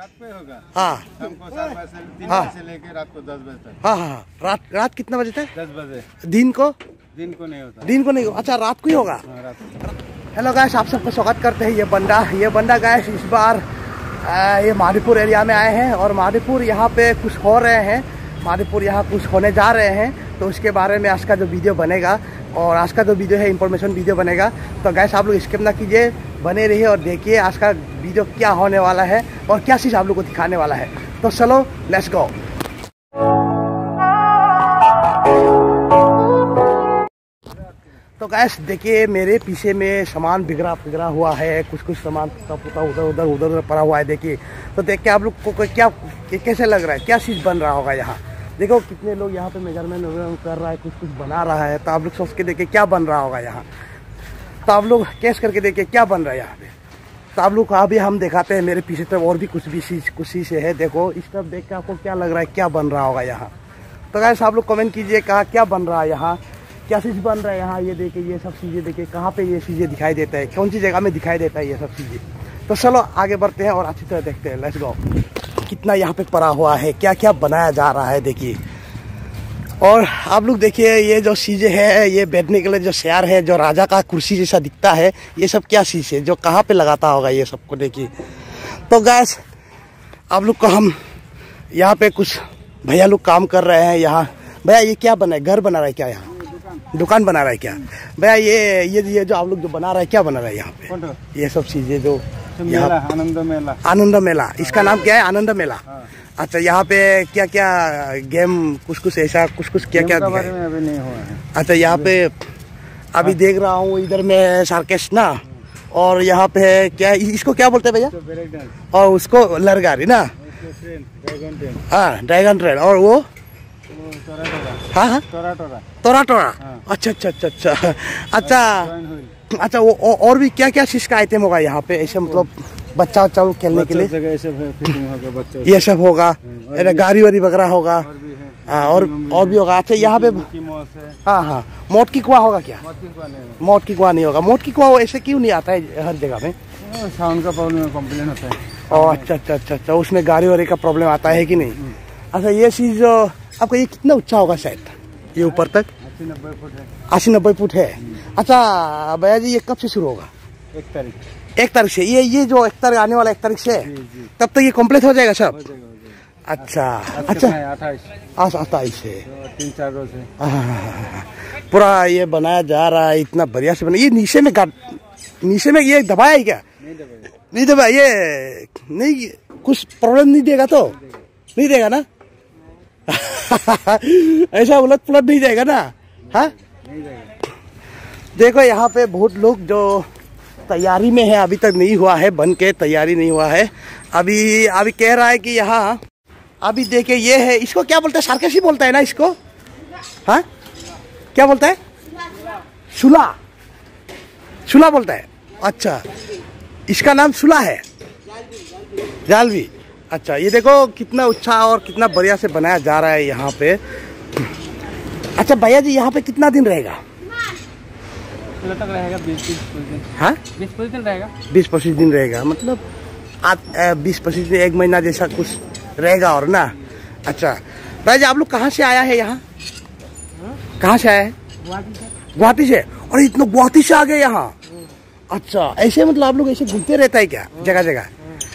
रात पे होगा? हाँ। शाम को सात बजे से तीन हाँ। से लेके रात को दस बजे तक। हाँ हाँ हाँ। रात रात कितना बजे तक? दस बजे। दिन को? दिन को नहीं होता। दिन को नहीं अच्छा रात को ही होगा? हाँ, रात को। हेलो गैस आप सबका स्वागत करते हैं ये बंदा ये बंदा गैस इस बार आ, ये माधीपुर एरिया में आए हैं और माधीपुर यहाँ पे कुछ हो रहे हैं। माधीपुर यहाँ कुछ होने जा रहे हैं तो उसके बारे में आज का जो वीडियो बनेगा और आज का जो वीडियो है इंफॉर्मेशन वीडियो बनेगा। तो गैस आप लोग स्किप ना कीजिए। बने रहिए और देखिए आज का वीडियो क्या होने वाला है और क्या चीज़ आप लोग को दिखाने वाला है। तो चलो लेट्स गो तो गैस देखिए, मेरे पीछे में सामान बिगड़ा बिगड़ा हुआ है। कुछ कुछ सामान फूटा उधर उधर उधर उधर पड़ा हुआ है, देखिए। तो देख के आप लोग को क्या कैसे लग रहा है? क्या चीज़ बन रहा होगा यहाँ? देखो, कितने लोग यहाँ पे मेज़रमेंट कर रहा है कुछ कुछ बना रहा है। तो आप लोग सोच के देखिए, क्या बन रहा होगा यहाँ? तो आप लोग कैश करके देखिए क्या बन रहा है यहाँ पे। तो आप लोग को अभी हम दिखाते हैं, मेरे पीछे तरफ़ और भी कुछ भी चीज़, कुछ चीज़ है। देखो, इस तरफ़ देख के आपको क्या लग रहा है, क्या बन रहा होगा यहाँ। तो गैस आप लोग कमेंट कीजिए कहा क्या बन रहा है यहाँ, क्या चीज़ बन रहा है यहाँ, ये देखिए, ये सब चीज़ें देखिए, कहाँ पे ये चीज़ें दिखाई देता है, कौन सी जगह में दिखाई देता है ये सब चीज़ें। तो चलो, आगे बढ़ते हैं और अच्छी तरह देखते हैं। लेट्स गो कितना यहाँ पे पड़ा हुआ है क्या क्या बनाया जा रहा है, देखिए। और आप लोग देखिए ये जो चीज़ें है ये बैठने के लिए जो शेयर है जो राजा का कुर्सी जैसा दिखता है ये सब क्या चीज़ है? जो कहाँ पे लगाता होगा ये सबको देखिए। तो गैस आप लोग को हम यहाँ पे कुछ भैया लोग काम कर रहे हैं यहाँ। भैया ये क्या बना है? घर बना रहा है क्या यहाँ? दुकान बना रहा है क्या? भैया ये ये ये जो आप लोग जो बना रहा है क्या बना रहा है यहाँ पे? ये सब चीज़ें जो आनंद मेला। आनंद मेला। इसका नाम क्या है? आनंद मेला। हाँ। अच्छा यहाँ पे क्या क्या गेम कुछ कुछ ऐसा कुछ कुछ क्या क्या बारे में अभी नहीं हुआ है। अच्छा यहाँ पे अभी देख रहा हूँ इधर में सार्केश ना और यहाँ पे क्या इसको क्या बोलते हैं भैया? और उसको लरगारी ना? हाँ ड्रैगन ट्रेन और वो? टोरा टोरा हाँ हाँ। टोरा टोरा तोरा टोरा हाँ। अच्छा अच्छा अच्छा अच्छा। अच्छा अच्छा वो और भी क्या क्या चीज़ का आइटम होगा यहाँ पे? ऐसे मतलब बच्चा उच्चा खेलने के लिए। ये सब होगा गाड़ी वाड़ी वगैरह होगा। और हाँ। और और भी होगा। अच्छा यहाँ पे है। हाँ हाँ। मोट की कुआ होगा क्या? मोट की कुआ नहीं होगा। मोट की कुआ ऐसे क्यों नहीं आता है हर जगह में? साउंड का प्रॉब्लम कंप्लेन होता है। अच्छा अच्छा अच्छा अच्छा। उसमें गाड़ी वाड़ी का प्रॉब्लम आता है कि नहीं? अच्छा ये चीज़ आपका ये कितना ऊँचा होगा शायद? ये ऊपर तक? अस्सी नब्बे फुट है। अस्सी नब्बे फुट है। अच्छा भैया जी ये कब से शुरू होगा? एक तारीख। एक तारीख से। ये ये जो एक तारीख आने वाला एक तारीख से? तब तक ये कंप्लीट हो जाएगा सब? अच्छा। अच्छा। अट्ठाईस। अट्ठाईस है तो तीन चार रोज है। पूरा ये बनाया जा रहा है इतना बढ़िया से बना ये नीचे में नीचे में ये दबाया है क्या? नहीं दबाया। ये नहीं कुछ प्रॉब्लम नहीं देगा तो? नहीं देगा ना? ऐसा उलट पुलट नहीं जाएगा ना? हाँ? देखो यहाँ पे बहुत लोग जो तैयारी में है, अभी तक नहीं हुआ है, बन के तैयारी नहीं हुआ है। अभी अभी कह रहा है कि यहाँ, अभी देखे ये है, इसको क्या बोलते हैं? सार्केसी बोलता है ना इसको? हाँ? क्या बोलता है? सुला। सुला बोलता है। अच्छा। इसका नाम सुला है। जालवी। अच्छा ये देखो, कितना अच्छा और कितना बढ़िया से बनाया जा रहा है यहाँ पे। अच्छा भैया जी, यहाँ पे कितना दिन रहेगा? किलो तक रहेगा बीस बीस पच्चीस दिन हाँ? बीस पच्चीस दिन रहेगा? बीस पच्चीस दिन रहेगा मतलब बीस पच्चीस दिन एक महीना जैसा कुछ रहेगा और ना? अच्छा भाई जी आप लोग कहाँ से आया है यहाँ? कहाँ से आया है? गुवाहाटी से। और इतना गुवाहाटी से आ गए यहाँ? अच्छा ऐसे मतलब आप लोग ऐसे घूमते रहता है क्या? जगह जगह?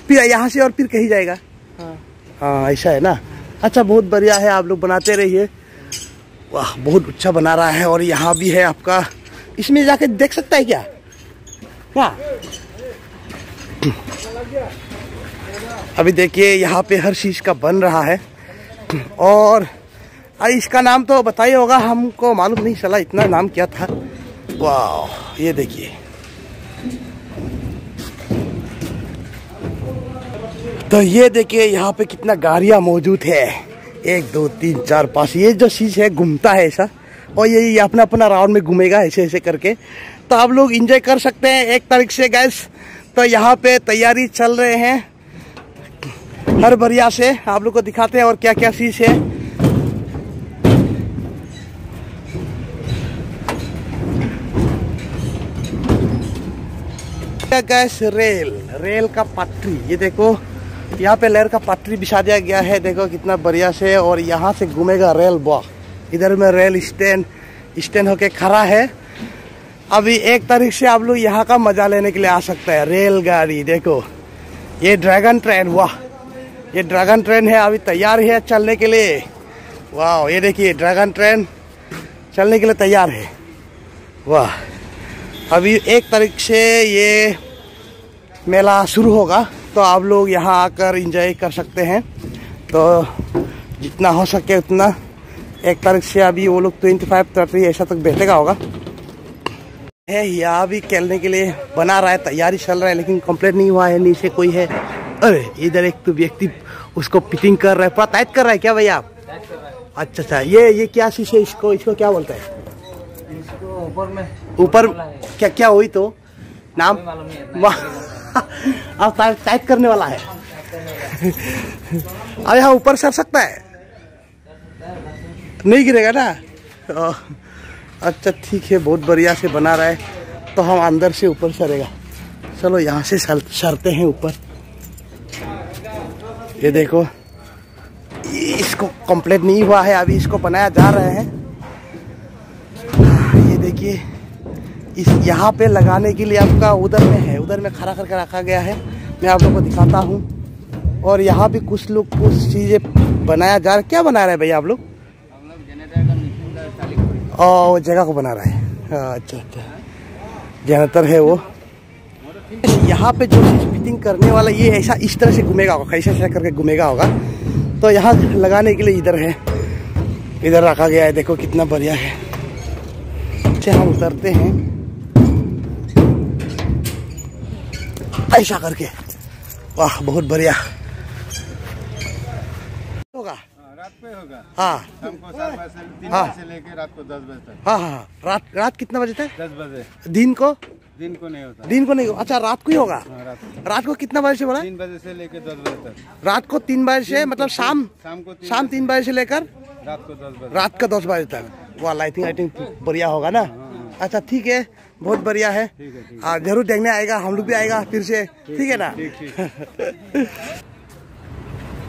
फिर यहाँ से और फिर कहीं जाएगा? हाँ। हाँ ऐसा है ना? अच्छा बहुत बढ़िया है आप लोग बनाते रहिए। वाह बहुत अच्छा बना रहा है और यहाँ भी है आपका। इसमें जाके देख सकता है क्या? क्या? अभी देखिए, यहाँ पे हर चीज़ का बन रहा है। और, अरे, इसका नाम तो बताइए होगा, हमको मालूम नहीं चला इतना नाम क्या था। वाह ये देखिए। तो ये देखिए, यहाँ पे कितना गाड़ियाँ मौजूद है। एक, दो, तीन, चार, पाँच, ये जो चीज़ है, घूमता है ऐसा। और ये ये अपना अपना राउंड में घूमेगा ऐसे ऐसे करके। तो आप लोग इंजॉय कर सकते हैं एक तारीख से गैस तो यहाँ पे तैयारी चल रहे हैं। हर बढ़िया से आप लोग को दिखाते हैं और क्या क्या चीज़ है। गैस रेल रेल का पटरी। ये देखो, यहाँ पे लहर का पटरी बिछा दिया गया है। देखो कितना बढ़िया से और यहाँ से घूमेगा रेल। बॉ इधर में रेल स्टैंड स्टैंड होके खड़ा है। अभी एक तारीख से आप लोग यहाँ का मज़ा लेने के लिए आ सकते हैं। रेलगाड़ी, देखो। ये ड्रैगन ट्रेन, वाह। ये ड्रैगन ट्रेन है, अभी तैयार है चलने के लिए। वाह, ये देखिए, ड्रैगन ट्रेन चलने के लिए तैयार है। वाह। अभी एक तारीख से ये मेला शुरू होगा तो आप लोग यहाँ आकर इंजॉय कर सकते हैं। तो जितना हो सके उतना एक तारीख से अभी वो लोग ट्वेंटी फाइव थर्टी ऐसा तक बैठेगा होगा? है यहाँ भी खेलने के लिए बना रहा है तैयारी चल रहा है लेकिन कंप्लीट नहीं हुआ है नीचे कोई है। अरे इधर एक तो व्यक्ति उसको फिटिंग कर रहा है पूरा टाइट कर रहा है क्या भैया? आप अच्छा अच्छा ये ये क्या चीज़ है इसको? इसको क्या बोलते हैं? ऊपर में ऊपर क्या क्या हुई तो? नाम? है अब टाइट करने वाला है। अब यहाँ ऊपर सर सकता है। नहीं गिरेगा ना? अच्छा ठीक है बहुत बढ़िया से बना रहा है। तो हम अंदर से ऊपर सरेगा चलो यहाँ से सर, सरते हैं ऊपर। ये देखो इसको कंप्लीट नहीं हुआ है अभी इसको बनाया जा रहा है। ये देखिए इस यहाँ पे लगाने के लिए आपका उधर में है उधर में खड़ा करके रखा गया है। मैं आप लोग को दिखाता हूँ। और यहाँ भी कुछ लोग कुछ चीज़ें बनाया जा रहा क्या बना रहे हैं भैया आप लोग? और वो जगह को बना रहा है। अच्छा अच्छा। ज़्यादातर है वो। यहाँ पे जो चीज़ फिटिंग करने वाला, ये ऐसा इस तरह से घूमेगा होगा, कैसे ऐसा करके घूमेगा होगा। तो यहाँ लगाने के लिए इधर है। इधर रखा गया है, देखो कितना बढ़िया है। अच्छा हम उतरते हैं। ऐसा करके। वाह, बहुत बढ़िया होगा रात पे होगा। हाँ। हमको सात बजे से हाँ। से लेके रात को दस बजे तक। हाँ हाँ हाँ। रात रात कितना बजे तक? दस बजे। दिन को? दिन को नहीं होता। दिन को नहीं अच्छा रात को ही होगा? हाँ, रात को। कितना बजे से बोला? तीन बजे से लेके दस बजे तक। रात को तीन बजे से मतलब शाम शाम को शाम तीन बजे से लेकर रात को दस बजे। रात का दस बजे तक। वाह लाइटिंग वाइटिंग बढ़िया होगा ना? अच्छा ठीक है। बहुत बढ़िया है। है हाँ। ज़रूर देखने आएगा हम लोग भी आएगा फिर से। ठीक है ना?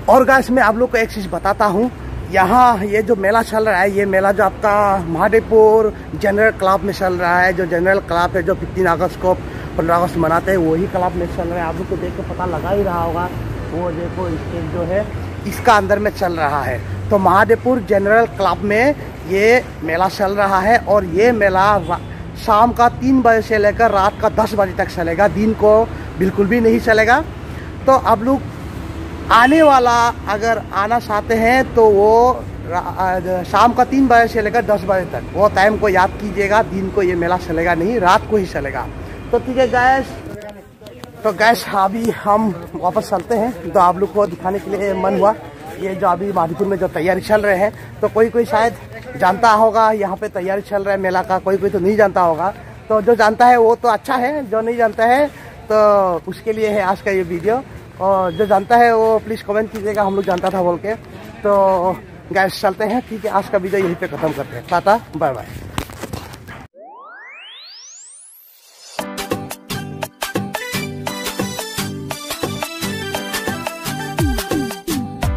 और गाइस मैं आप लोग को एक चीज़ बताता हूँ। यहाँ ये जो मेला चल रहा है, ये मेला जो आपका महादेवपुर जनरल क्लब में चल रहा है, जो जनरल क्लब है, जो फिफ्टीन अगस्त को पंद्रह अगस्त मनाते हैं, वही क्लब में चल रहा है। आप लोग को देख के पता लगा ही रहा होगा, वो देखो स्टेज जो है, इसका अंदर में चल रहा है। तो महादेवपुर जनरल क्लब में ये मेला चल रहा है और ये मेला शाम का तीन बजे से लेकर रात का दस बजे तक चलेगा। दिन को बिल्कुल भी नहीं चलेगा। तो आप लोग आने वाला अगर आना चाहते हैं तो वो शाम का तीन बजे से लेकर दस बजे तक। वो टाइम को याद कीजिएगा, दिन को ये मेला चलेगा नहीं, रात को ही चलेगा। तो ठीक है गैस तो गैस अभी हम वापस चलते हैं। तो आप लोग को दिखाने के लिए मन हुआ। ये जो अभी माधीपुर में जो तैयारी चल रहे हैं तो कोई कोई शायद जानता होगा, यहाँ पे तैयारी चल रहा है मेला का, कोई कोई तो नहीं जानता होगा। तो जो जानता है वो तो अच्छा है, जो नहीं जानता है तो उसके लिए है आज का ये वीडियो और जो जानता है वो प्लीज़ कमेंट कीजिएगा, हम लोग जानता था बोल के। तो गैस चलते हैं, ठीक है? आज का वीडियो यहीं पे ख़त्म करते हैं। Tata bye bye